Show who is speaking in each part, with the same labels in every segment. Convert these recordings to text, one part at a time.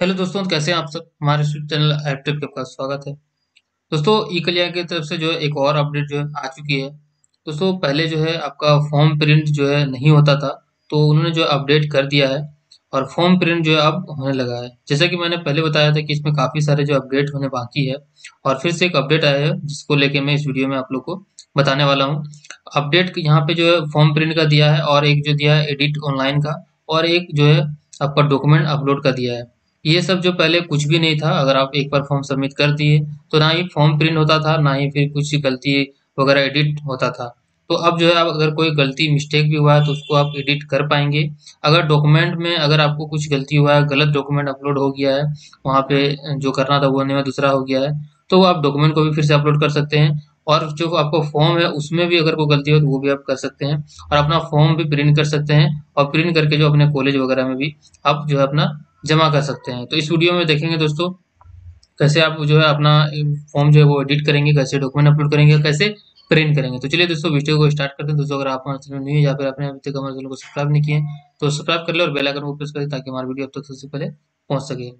Speaker 1: Hello दोस्तों, कैसे हैं आप सब? हमारे चैनल के आपका स्वागत है। दोस्तों ई कल्याण की तरफ़ से जो है एक और अपडेट जो है आ चुकी है। दोस्तों, पहले जो है आपका फॉर्म प्रिंट जो है नहीं होता था तो उन्होंने जो अपडेट कर दिया है और फॉर्म प्रिंट जो है अब होने लगा है। जैसा कि मैंने पहले बताया था कि इसमें काफ़ी सारे जो अपडेट होने बाकी है और फिर से एक अपडेट आया है, जिसको लेके मैं इस वीडियो में आप लोग को बताने वाला हूँ। अपडेट यहाँ पे जो है फॉर्म प्रिंट का दिया है और एक जो दिया है एडिट ऑनलाइन का और एक जो है आपका डॉक्यूमेंट अपलोड का दिया है। ये सब जो पहले कुछ भी नहीं था, अगर आप एक बार फॉर्म सबमिट कर दिए तो ना ही फॉर्म प्रिंट होता था, ना ही फिर कुछ गलती वगैरह एडिट होता था। तो अब जो है आप अगर कोई गलती मिस्टेक भी हुआ है तो उसको आप एडिट कर पाएँगे। अगर डॉक्यूमेंट में अगर आपको कुछ गलती हुआ है, गलत डॉक्यूमेंट अपलोड हो गया है, वहाँ पे जो करना था वो नहीं दूसरा हो गया है तो आप डॉक्यूमेंट को भी फिर से अपलोड कर सकते हैं। और जो आपको फॉर्म है, उसमें भी अगर कोई गलती हो तो वो भी आप कर सकते हैं। और अपना फॉर्म भी प्रिंट कर सकते हैं। और प्रिंट करके जो अपने कॉलेज वगैरह में भी आप जो है अपना जमा कर सकते हैं। तो इस वीडियो में देखेंगे दोस्तों, कैसे आप जो है अपना फॉर्म जो है वो एडिट करेंगे, कैसे डॉक्यूमेंट अपलोड करेंगे, कैसे प्रिंट करेंगे। तो चलिए दोस्तों, वीडियो को स्टार्ट करते हैं। दोस्तों, अगर आप हमारे चैनल है या फिर आपने अभी तक हमारे चैनल को सब्सक्राइब नहीं किए तो सब्सक्राइब कर ले और बेल आइकन को प्रेस करें ताकि हमारे वीडियो अब तक सबसे पहले पहुँच सके।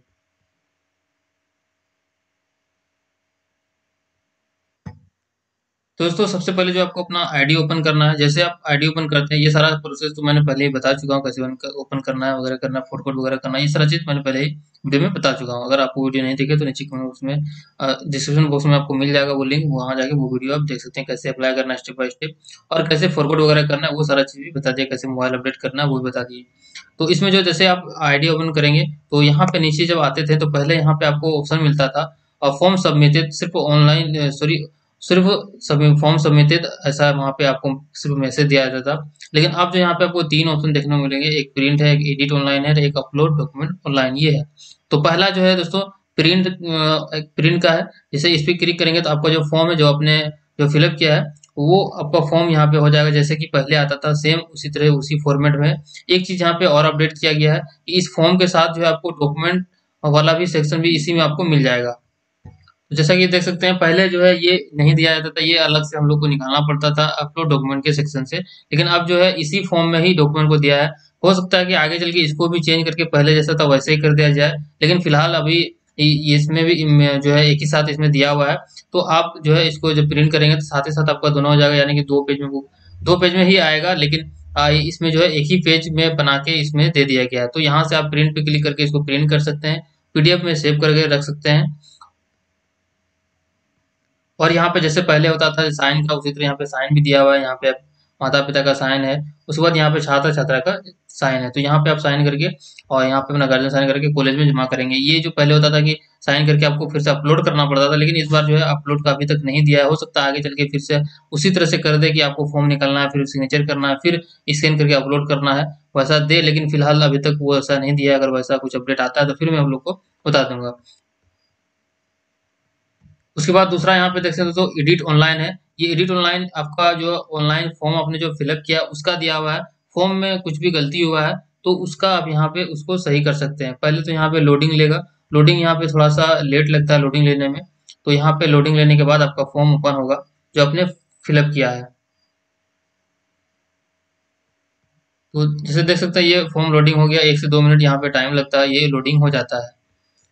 Speaker 1: तो दोस्तों, सबसे पहले जो आपको अपना आईडी ओपन करना है, जैसे आप आईडी ओपन करते हैं, ये सारा प्रोसेस तो मैंने पहले ही बता चुका हूँ, कैसे ओपन करना है, वगैरह करना फ़ोटो वगैरह करना ये सारा चीज़ मैंने पहले ही वीडियो में बता चुका हूँ। अगर आपको वीडियो नहीं देखे तो नीचे कमेंट बॉक्स में डिस्क्रिप्शन बॉक्स में आपको मिल जाएगा वो लिंक वहाँ जाके वो वीडियो आप देख सकते हैं, कैसे अप्लाई करना है स्टेप बाय स्टेप और कैसे फॉरवर्ड वगैरह करना है, वो सारा चीज़ भी बता दिया, कैसे मोबाइल अपडेट करना है, वो भी बता दिए। तो इसमें जो जैसे आप आईडी ओपन करेंगे तो यहाँ पे नीचे जब आते थे तो पहले यहाँ पे आपको ऑप्शन मिलता था और फॉर्म सबमिटेड सिर्फ़ ऑनलाइन सॉरी सिर्फ़ सबमिट फॉर्म सबमिटेड ऐसा वहाँ पे आपको सिर्फ़ मैसेज दिया जाता था। लेकिन अब जो यहाँ पे आपको तीन ऑप्शन देखने को मिलेंगे, एक प्रिंट है, एक एडिट ऑनलाइन है, एक अपलोड डॉक्यूमेंट ऑनलाइन ये है। तो पहला जो है दोस्तों प्रिंट प्रिंट का है, जैसे इस पर क्लिक करेंगे तो आपका जो फॉर्म है, जो आपने, जो फिलअप किया है, वो आपका फॉर्म यहाँ पे हो जाएगा। जैसे कि पहले आता था सेम उसी तरह, उसी फॉर्मेट में। एक चीज़ यहाँ पे और अपडेट किया गया है कि इस फॉर्म के साथ जो है आपको डॉक्यूमेंट वाला भी सेक्शन भी इसी में आपको मिल जाएगा। तो जैसा कि देख सकते हैं, पहले जो है ये नहीं दिया जाता था, ये अलग से हम लोग को निकालना पड़ता था अपलोड डॉक्यूमेंट के सेक्शन से। लेकिन अब जो है इसी फॉर्म में ही डॉक्यूमेंट को दिया है। हो सकता है कि आगे चल के इसको भी चेंज करके पहले जैसा था वैसे ही कर दिया जाए, लेकिन फ़िलहाल अभी इसमें भी जो है एक ही साथ इसमें दिया हुआ है। तो आप जो है इसको जब प्रिंट करेंगे तो साथ ही साथ आपका दोनों हो जाएगा, यानी कि दो पेज में दो पेज में ही आएगा, लेकिन इसमें जो है एक ही पेज में बना के इसमें दे दिया गया है। तो यहाँ से आप प्रिंट पे क्लिक करके इसको प्रिंट कर सकते हैं पीडीएफ में सेव करके रख सकते हैं। और यहाँ पे जैसे पहले होता था, साइन का, उसी तरह यहाँ पे साइन भी दिया हुआ है, यहाँ पे माता पिता का साइन है। उसके बाद यहाँ पे छात्र छात्रा का साइन है। तो यहाँ पे आप साइन करके और यहाँ पे अपना गार्जियन साइन करके कॉलेज में जमा करेंगे। ये जो पहले होता था कि साइन करके आपको फिर से अपलोड करना पड़ता था, लेकिन इस बार जो है अपलोड का अभी तक नहीं दिया है। हो सकता है आगे चल के फिर से उसी तरह से कर दे कि आपको फॉर्म निकालना है, फिर सिग्नेचर करना है, फिर स्कैन करके अपलोड करना है। वैसा दे, लेकिन फ़िलहाल अभी तक वो ऐसा नहीं दिया है। अगर वैसा कुछ अपडेट आता है तो फिर मैं आप लोग को बता दूँगा। उसके बाद दूसरा यहाँ पे देख सकते हो तो एडिट ऑनलाइन है। ये एडिट ऑनलाइन आपका जो ऑनलाइन फॉर्म आपने जो फिलअप किया, उसका दिया हुआ है। फॉर्म में कुछ भी गलती हुआ है तो उसका आप यहाँ पे उसको सही कर सकते हैं। पहले तो यहाँ पे लोडिंग लेगा। लोडिंग यहाँ पे थोड़ा सा लेट लगता है लोडिंग लेने में। तो यहाँ पे लोडिंग लेने के बाद आपका फॉर्म ओपन होगा, जो आपने फिलअप किया है। तो जैसे देख सकते हैं, ये फॉर्म लोडिंग हो गया। एक से दो मिनट यहाँ पे टाइम लगता है, ये लोडिंग हो जाता है।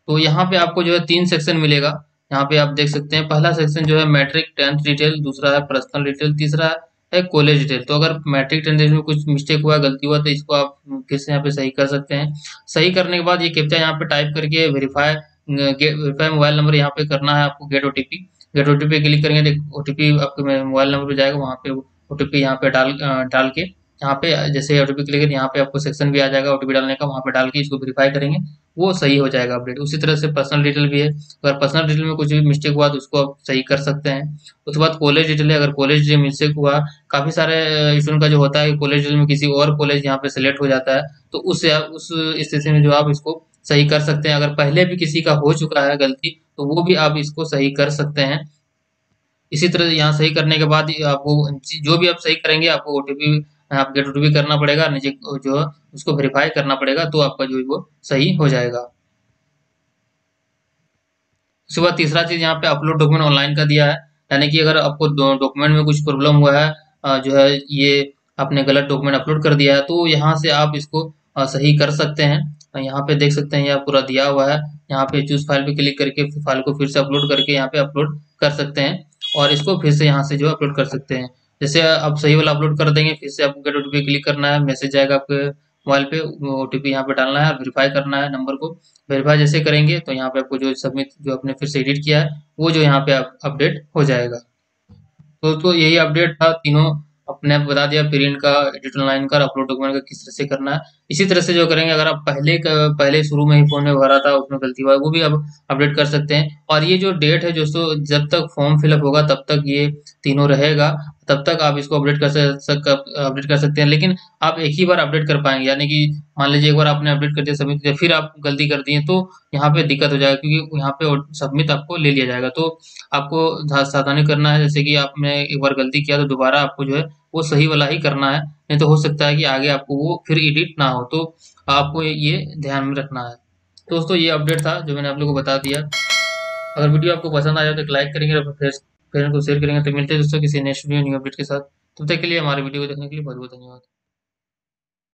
Speaker 1: तो यहाँ पे आपको जो है तीन सेक्शन मिलेगा। यहाँ पे आप देख सकते हैं, पहला सेक्शन जो है मैट्रिक टेंथ डिटेल दूसरा है पर्सनल डिटेल तीसरा है कॉलेज डिटेल तो अगर मैट्रिक टेंथ में कुछ मिस्टेक हुआ, गलती हुआ तो इसको आप फिर से यहाँ पे सही कर सकते हैं। सही करने के बाद ये कैप्चा यहाँ पे टाइप करके वेरीफाई वेरीफाई मोबाइल नंबर यहाँ पे करना है आपको get OTP get OTP click करेंगे तो ओटीपी आपके मोबाइल नंबर पे जाएगा, वहाँ पे ओ ओटीपी यहाँ पे डाल डाल के यहाँ पे, जैसे ओटीपी क्लिक यहाँ पे आपको सेक्शन भी आ जाएगा ओटीपी डालने का, वहाँ पे डाल के इसको वेरीफाई करेंगे, वो सही हो जाएगा अपडेट उसी तरह से पर्सनल डिटेल भी है। अगर पर्सनल डिटेल में कुछ भी मिस्टेक हुआ तो उसको आप सही कर सकते हैं। उसके बाद कॉलेज डिटेल है, अगर कॉलेज डिटेल मिस्टेक हुआ, काफ़ी सारे स्टूडेंट का जो होता है कॉलेज डिटेल में किसी और कॉलेज यहाँ पे सिलेक्ट हो जाता है तो उससे उस स्थिति में जो आप इसको सही कर सकते हैं। अगर पहले भी किसी का हो चुका है गलती तो वो भी आप इसको सही कर सकते हैं। इसी तरह यहाँ सही करने के बाद आपको जो भी आप सही करेंगे, आपको ओटीपी आप गेट भी करना पड़ेगा, नीचे जो उसको वेरीफाई करना पड़ेगा तो आपका जो है वो सही हो जाएगा। उसके बाद तीसरा चीज़ यहाँ पे अपलोड डॉक्यूमेंट ऑनलाइन का दिया है। यानी कि अगर आपको डॉक्यूमेंट में कुछ प्रॉब्लम हुआ है जो है, ये आपने गलत डॉक्यूमेंट अपलोड कर दिया है तो यहाँ से आप इसको सही कर सकते हैं। यहाँ पे देख सकते हैं यह पूरा दिया हुआ है। यहाँ पे चूज़ फ़ाइल पे क्लिक करके फ़ाइल को फिर से अपलोड करके यहाँ पे अपलोड कर सकते हैं और इसको फिर से यहाँ से जो अपलोड कर सकते हैं। जैसे आप सही वाला अपलोड कर देंगे फिर से आपको गेट ओटीपी क्लिक करना है मैसेज आएगा आपके मोबाइल पे ओटीपी यहाँ पे डालना है वेरीफाई करना है नंबर को। वेरीफाई जैसे करेंगे तो यहाँ पे आपको जो सबमिट जो आपने फिर से एडिट किया है वो जो यहाँ पे अपडेट हो जाएगा। तो, तो यही अपडेट था। तीनों अपने आप बता दिया प्रिंट का एडिट ऑनलाइन का अपलोड डॉक्यूमेंट का किस तरह से करना है। इसी तरह से जो करेंगे, अगर आप पहले पहले शुरू में ही फ़ोन में भरा था, उसमें गलती हुआ, वो भी अब अपडेट कर सकते हैं। और ये जो डेट है दोस्तों, जब तक फॉर्म फिलअप होगा, तब तक ये तीनों रहेगा। तब तक आप इसको अपडेट कर अपडेट कर सकते हैं। लेकिन आप एक ही बार अपडेट कर पाएँगे। यानी कि मान लीजिए एक बार आपने अपडेट कर दिया सबमिट फिर आप गलती कर दिए तो यहाँ पे दिक्कत हो जाएगा, क्योंकि यहाँ पे सबमिट आपको ले लिया जाएगा। तो आपको सावधानी करना है, जैसे कि आपने एक बार गलती किया तो दोबारा आपको जो है वो सही वाला ही करना है, नहीं तो हो सकता है कि आगे आपको वो फिर एडिट ना हो तो आपको ये ध्यान में रखना है। दोस्तों, ये अपडेट था जो मैंने आप लोगों को बता दिया। अगर वीडियो आपको पसंद आया तो लाइक करेंगे और फ्रेंड को शेयर करेंगे। तो मिलते हैं दोस्तों किसी नेक्स्ट वीडियो न्यू अपडेट के साथ। तब तक के लिए हमारे वीडियो को देखने के लिए बहुत बहुत धन्यवाद।